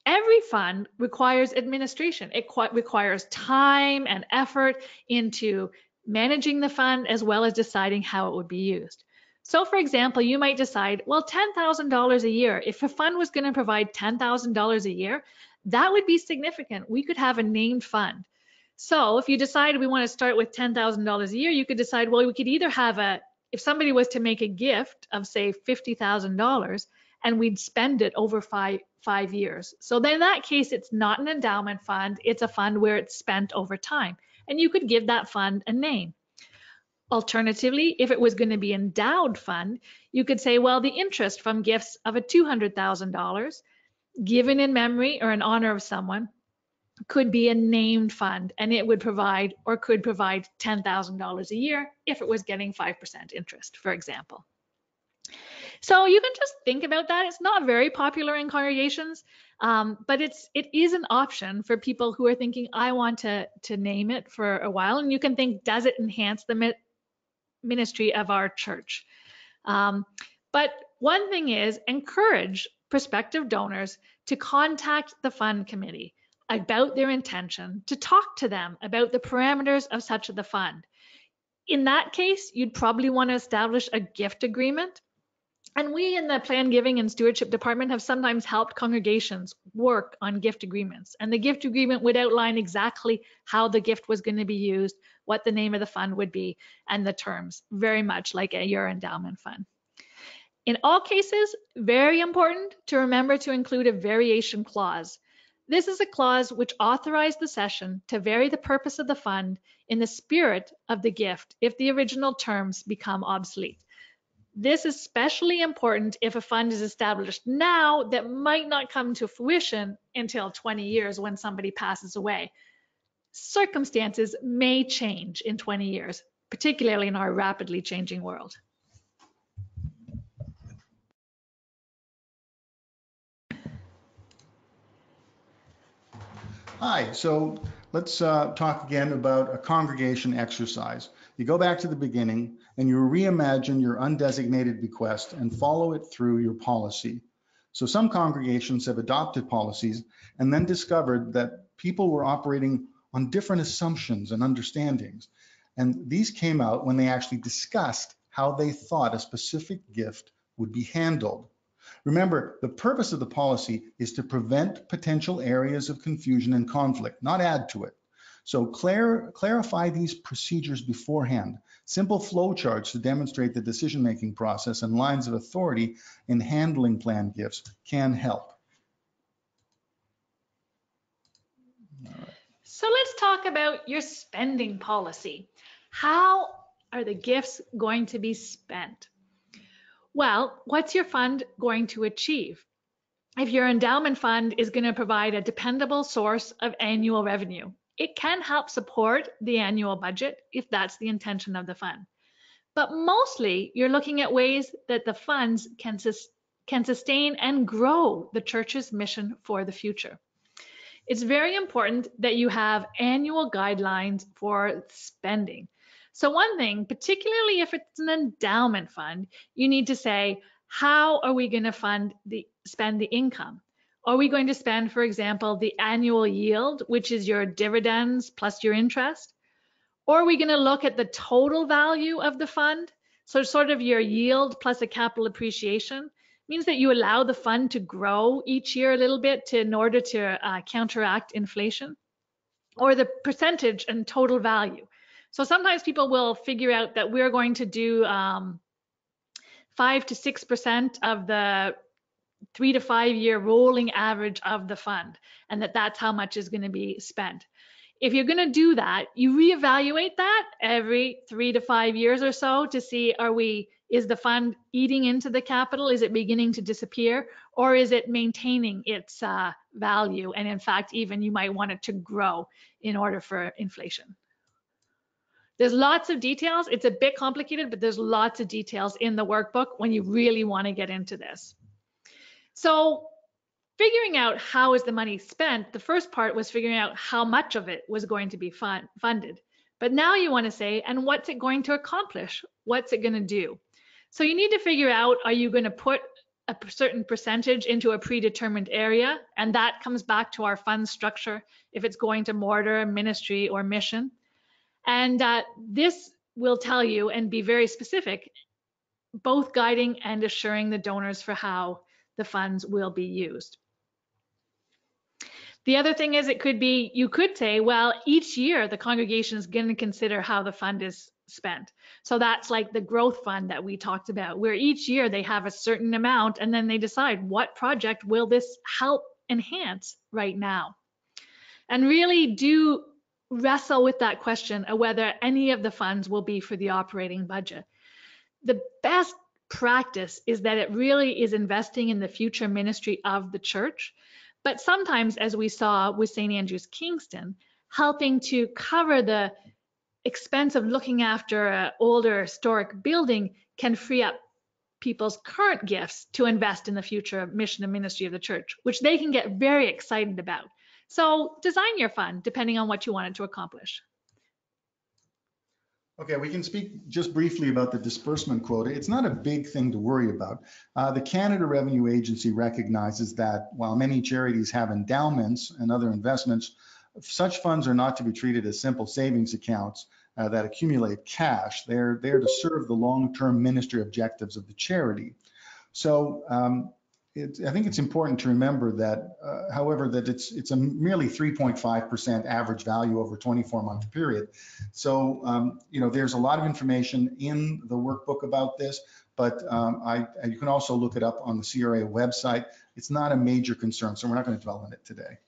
every fund requires administration. It requires time and effort into managing the fund as well as deciding how it would be used. So for example, you might decide, well, $10,000 a year, if a fund was going to provide $10,000 a year, that would be significant. We could have a named fund. So if you decide we want to start with $10,000 a year, you could decide, well, we could either have a, if somebody was to make a gift of say $50,000 and we'd spend it over five, five years. So then in that case, it's not an endowment fund. It's a fund where it's spent over time. And you could give that fund a name. Alternatively, if it was going to be endowed fund, you could say, well, the interest from gifts of a $200,000 given in memory or in honor of someone could be a named fund and it would provide or could provide $10,000 a year if it was getting 5% interest, for example. So you can just think about that. It's not very popular in congregations, um, but it's it is an option for people who are thinking, I want to to name it for a while. And you can think, does it enhance the ministry of our church. Um, but one thing is encourage prospective donors to contact the fund committee about their intention, to talk to them about the parameters of such of the fund. In that case, you'd probably want to establish a gift agreement and we in the plan giving and stewardship department have sometimes helped congregations work on gift agreements. And the gift agreement would outline exactly how the gift was going to be used, what the name of the fund would be, and the terms, very much like a your endowment fund. In all cases, very important to remember to include a variation clause. This is a clause which authorized the session to vary the purpose of the fund in the spirit of the gift if the original terms become obsolete. This is especially important if a fund is established now that might not come to fruition until 20 years when somebody passes away. Circumstances may change in 20 years, particularly in our rapidly changing world. Hi, so let's uh, talk again about a congregation exercise. You go back to the beginning and you reimagine your undesignated bequest and follow it through your policy. So some congregations have adopted policies and then discovered that people were operating on different assumptions and understandings. And these came out when they actually discussed how they thought a specific gift would be handled. Remember, the purpose of the policy is to prevent potential areas of confusion and conflict, not add to it. So clar clarify these procedures beforehand. Simple flowcharts to demonstrate the decision-making process and lines of authority in handling planned gifts can help. So let's talk about your spending policy. How are the gifts going to be spent? Well, what's your fund going to achieve? if your endowment fund is going to provide a dependable source of annual revenue. It can help support the annual budget if that's the intention of the fund. But mostly you're looking at ways that the funds can, sus can sustain and grow the church's mission for the future. It's very important that you have annual guidelines for spending. So one thing, particularly if it's an endowment fund, you need to say, how are we going to fund the spend the income? Are we going to spend, for example, the annual yield, which is your dividends plus your interest? Or are we going to look at the total value of the fund? So sort of your yield plus a capital appreciation means that you allow the fund to grow each year a little bit to, in order to uh, counteract inflation or the percentage and total value. So sometimes people will figure out that we're going to do um, five to six percent of the three to five year rolling average of the fund and that that's how much is going to be spent. If you're going to do that, you reevaluate that every three to five years or so to see are we is the fund eating into the capital? Is it beginning to disappear? Or is it maintaining its uh, value? And in fact, even you might want it to grow in order for inflation. There's lots of details. It's a bit complicated, but there's lots of details in the workbook when you really want to get into this. So figuring out how is the money spent, the first part was figuring out how much of it was going to be fun funded. But now you want to say, and what's it going to accomplish? What's it going to do? So you need to figure out, are you going to put a certain percentage into a predetermined area? And that comes back to our fund structure, if it's going to mortar, ministry, or mission. And uh, this will tell you and be very specific, both guiding and assuring the donors for how the funds will be used. The other thing is it could be, you could say, well, each year the congregation is going to consider how the fund is spent. So that's like the growth fund that we talked about, where each year they have a certain amount and then they decide what project will this help enhance right now. And really do wrestle with that question of whether any of the funds will be for the operating budget. The best practice is that it really is investing in the future ministry of the church. But sometimes, as we saw with St. Andrew's Kingston, helping to cover the expense of looking after an older historic building can free up people's current gifts to invest in the future mission and ministry of the church, which they can get very excited about. So design your fund depending on what you want it to accomplish. Okay, we can speak just briefly about the disbursement quota. It's not a big thing to worry about. Uh, the Canada Revenue Agency recognizes that while many charities have endowments and other investments, such funds are not to be treated as simple savings accounts uh, that accumulate cash. They're there to serve the long-term ministry objectives of the charity. So um, it, I think it's important to remember that, uh, however, that it's it's a merely 3.5% average value over 24 month period. So, um, you know, there's a lot of information in the workbook about this, but um, I, you can also look it up on the CRA website. It's not a major concern, so we're not going to dwell on it today.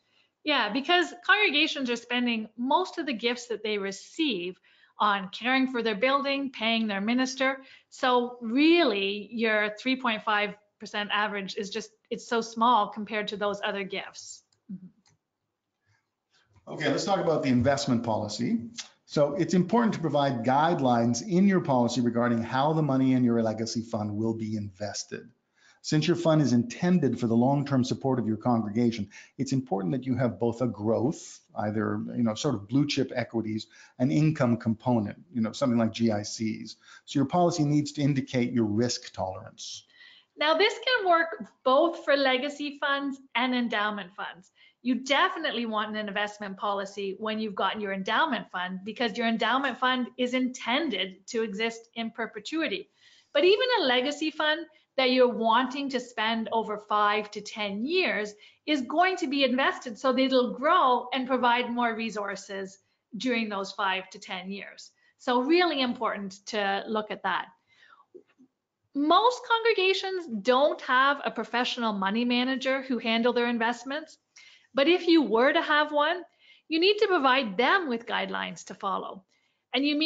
Yeah, because congregations are spending most of the gifts that they receive on caring for their building, paying their minister. So really, your 3.5 percent average is just it's so small compared to those other gifts. Mm-hmm. Okay, let's talk about the investment policy. So it's important to provide guidelines in your policy regarding how the money in your legacy fund will be invested. Since your fund is intended for the long-term support of your congregation, it's important that you have both a growth, either you know sort of blue chip equities, an income component, you know something like GICs. So your policy needs to indicate your risk tolerance. Now, this can work both for legacy funds and endowment funds. You definitely want an investment policy when you've gotten your endowment fund because your endowment fund is intended to exist in perpetuity. But even a legacy fund that you're wanting to spend over five to 10 years is going to be invested so that it'll grow and provide more resources during those five to 10 years. So really important to look at that. Most congregations don't have a professional money manager who handle their investments, but if you were to have one, you need to provide them with guidelines to follow. And you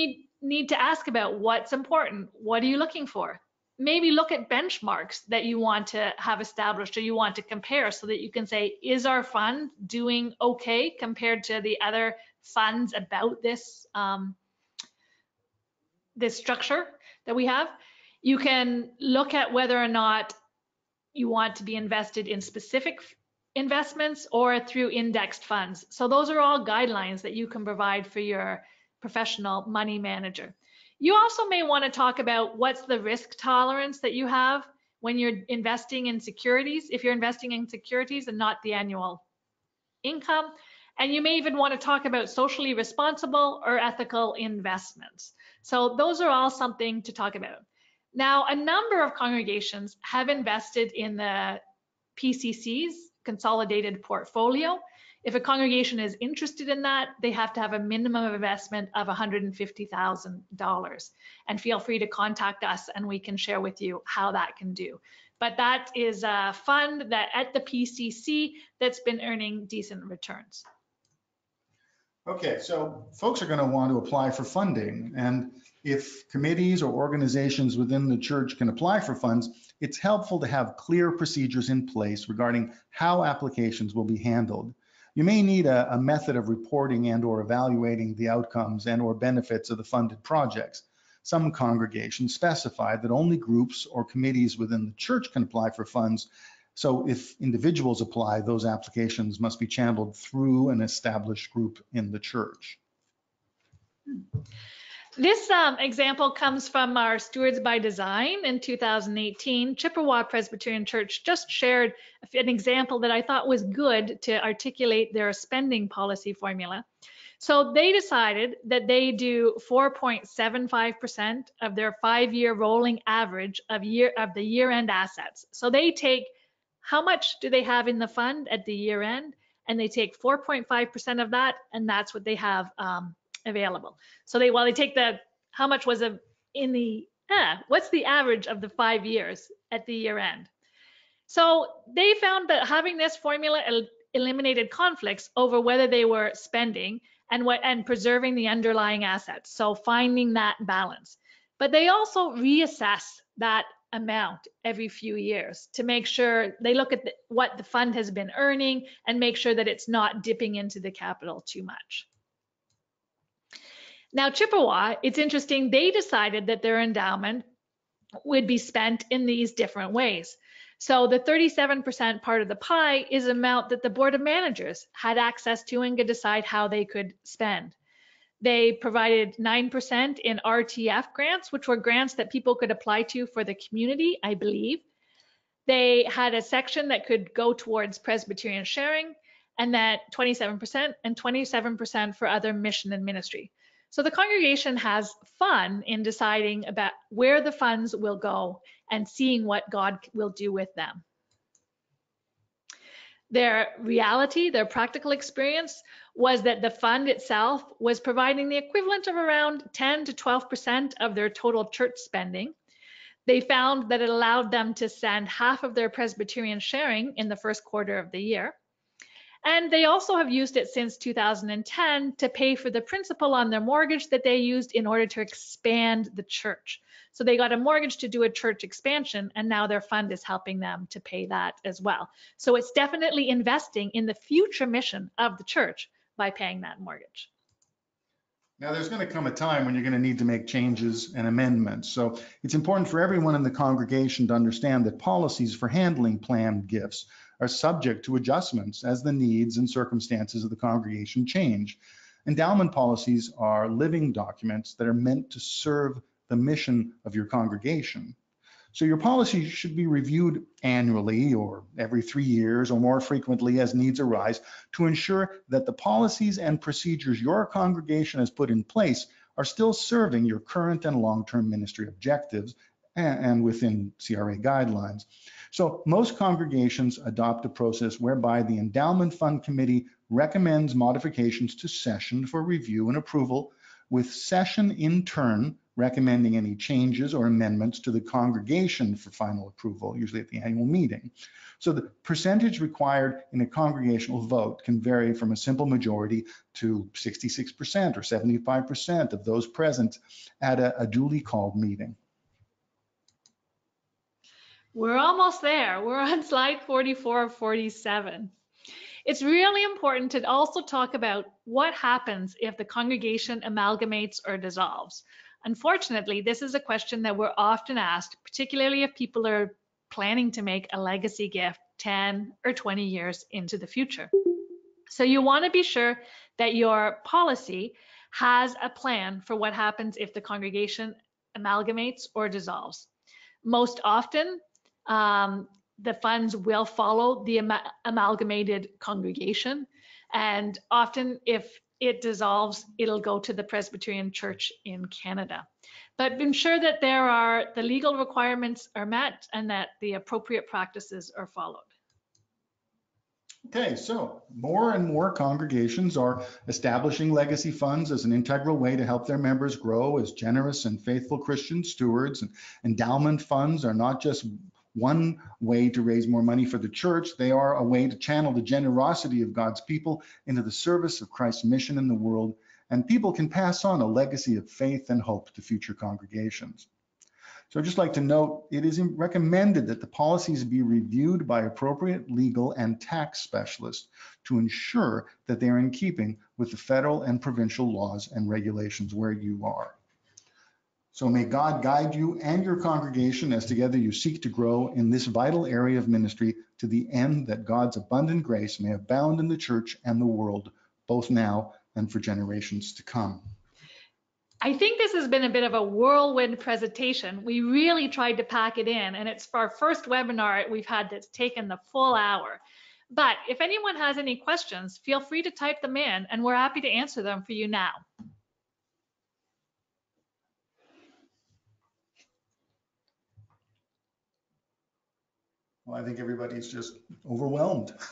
need, to ask about what's important. What are you looking for? maybe look at benchmarks that you want to have established or you want to compare so that you can say, is our fund doing okay compared to the other funds about this um, this structure that we have? You can look at whether or not you want to be invested in specific investments or through indexed funds. So those are all guidelines that you can provide for your professional money manager. You also may want to talk about what's the risk tolerance that you have when you're investing in securities, if you're investing in securities and not the annual income. And you may even want to talk about socially responsible or ethical investments. So those are all something to talk about. Now, a number of congregations have invested in the PCC's consolidated portfolio. If a congregation is interested in that, they have to have a minimum investment of $150,000. And feel free to contact us and we can share with you how that can do. But that is a fund that at the PCC that's been earning decent returns. Okay, so folks are going to want to apply for funding. And if committees or organizations within the church can apply for funds, it's helpful to have clear procedures in place regarding how applications will be handled. You may need a, a method of reporting and or evaluating the outcomes and or benefits of the funded projects. Some congregations specify that only groups or committees within the church can apply for funds. So if individuals apply, those applications must be channeled through an established group in the church. Hmm. This um, example comes from our Stewards by Design in 2018. Chippawa Presbyterian Church just shared an example that I thought was good to articulate their spending policy formula. So they decided that they do 4.75% of their five-year rolling average of year of the year-end assets. So they take how much do they have in the fund at the year end, and they take 4.5% of that, and that's what they have um, available. So they, while they take the, how much was a, in the, eh, what's the average of the five years at the year end? So they found that having this formula el eliminated conflicts over whether they were spending and what and preserving the underlying assets. So finding that balance. But they also reassess that amount every few years to make sure they look at the, what the fund has been earning and make sure that it's not dipping into the capital too much. Now, Chippawa, it's interesting, they decided that their endowment would be spent in these different ways. So the 37% part of the pie is amount that the board of managers had access to and could decide how they could spend. They provided 9% in RTF grants, which were grants that people could apply to for the community, I believe. They had a section that could go towards Presbyterian sharing, and that 27% and 27% for other mission and ministry. So the congregation has fun in deciding about where the funds will go and seeing what God will do with them. Their reality, their practical experience was that the fund itself was providing the equivalent of around 10 to 12% of their total church spending. They found that it allowed them to send half of their Presbyterian sharing in the first quarter of the year. And they also have used it since 2010 to pay for the principal on their mortgage that they used in order to expand the church. So they got a mortgage to do a church expansion, and now their fund is helping them to pay that as well. So it's definitely investing in the future mission of the church by paying that mortgage. Now, there's going to come a time when you're going to need to make changes and amendments. So it's important for everyone in the congregation to understand that policies for handling planned gifts are subject to adjustments as the needs and circumstances of the congregation change. Endowment policies are living documents that are meant to serve the mission of your congregation. So your policy should be reviewed annually or every three years or more frequently as needs arise to ensure that the policies and procedures your congregation has put in place are still serving your current and long-term ministry objectives and, within CRA guidelines. So most congregations adopt a process whereby the Endowment Fund Committee recommends modifications to session for review and approval, with session in turn recommending any changes or amendments to the congregation for final approval, usually at the annual meeting. So the percentage required in a congregational vote can vary from a simple majority to 66% or 75% of those present at a, a duly called meeting. We're almost there. We're on slide 44 of 47. It's really important to also talk about what happens if the congregation amalgamates or dissolves. Unfortunately, this is a question that we're often asked, particularly if people are planning to make a legacy gift 10 or 20 years into the future. So you want to be sure that your policy has a plan for what happens if the congregation amalgamates or dissolves. Most often, um, the funds will follow the ama- amalgamated congregation. And often, if it dissolves, it'll go to the Presbyterian Church in Canada. But ensure that there are the legal requirements are met and that the appropriate practices are followed. Okay, so more and more congregations are establishing legacy funds as an integral way to help their members grow as generous and faithful Christian stewards. And endowment funds are not just one way to raise more money for the church, they are a way to channel the generosity of God's people into the service of Christ's mission in the world. And people can pass on a legacy of faith and hope to future congregations. So I'd just like to note, it is recommended that the policies be reviewed by appropriate legal and tax specialists to ensure that they are in keeping with the federal and provincial laws and regulations where you are. So may God guide you and your congregation as together you seek to grow in this vital area of ministry to the end that God's abundant grace may abound in the church and the world, both now and for generations to come. I think this has been a bit of a whirlwind presentation. We really tried to pack it in, and it's our first webinar we've had that's taken the full hour. But if anyone has any questions, feel free to type them in, and we're happy to answer them for you now. Well, I think everybody's just overwhelmed.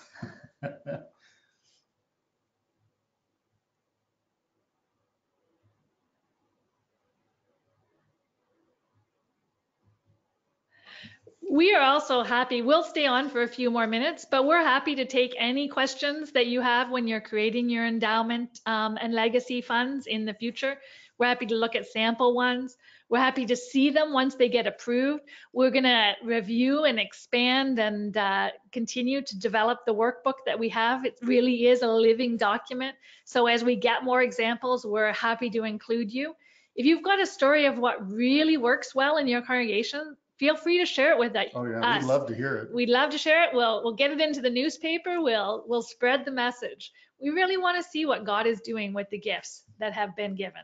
We are also happy, we'll stay on for a few more minutes, but we're happy to take any questions that you have when you're creating your endowment um, and legacy funds in the future. We're happy to look at sample ones. We're happy to see them once they get approved. We're going to review and expand and uh, continue to develop the workbook that we have. It really is a living document. So as we get more examples, we're happy to include you. If you've got a story of what really works well in your congregation, feel free to share it with us. Oh, yeah, we'd love to hear it. We'd love to share it. We'll we'll get it into the newspaper. We'll we'll spread the message. We really want to see what God is doing with the gifts that have been given.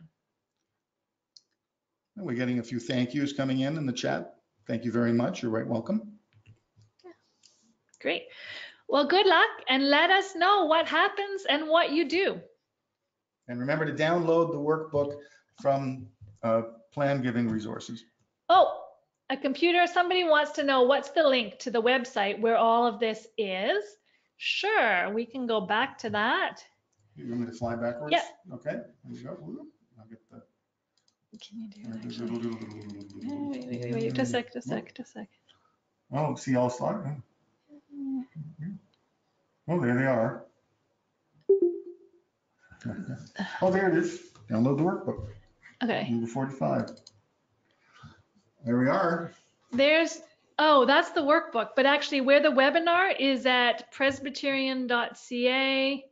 We're getting a few thank yous coming in in the chat. Thank you very much. You're right welcome. Yeah. Great. Well, good luck and let us know what happens and what you do. And remember to download the workbook from uh, Plan Giving Resources. Oh, a computer, somebody wants to know what's the link to the website where all of this is. Sure, we can go back to that. You want me to fly backwards? Yep. Okay, there you go. Whoop. I'll get the. Can you do actually? Wait, wait, wait, wait, just a sec, just a sec, just a sec. Oh, see all slide? Oh, there they are. Oh, there it is. Download the workbook, Okay, number 45. There we are. there's, oh, that's the workbook, but actually where the webinar is at presbyterian.ca.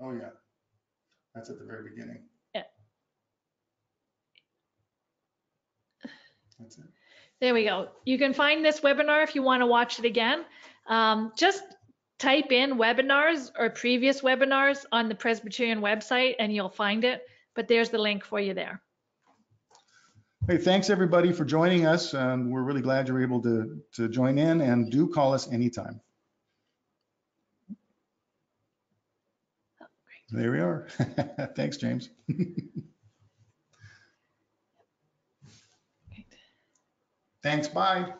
Oh, yeah. That's at the very beginning. That's it. There we go. You can find this webinar if you want to watch it again. Um, just type in webinars or previous webinars on the Presbyterian website and you'll find it. But there's the link for you there. Hey, thanks everybody for joining us. And we're really glad you're able to, to join in and do call us anytime. There we are. Thanks, James. Thanks, bye.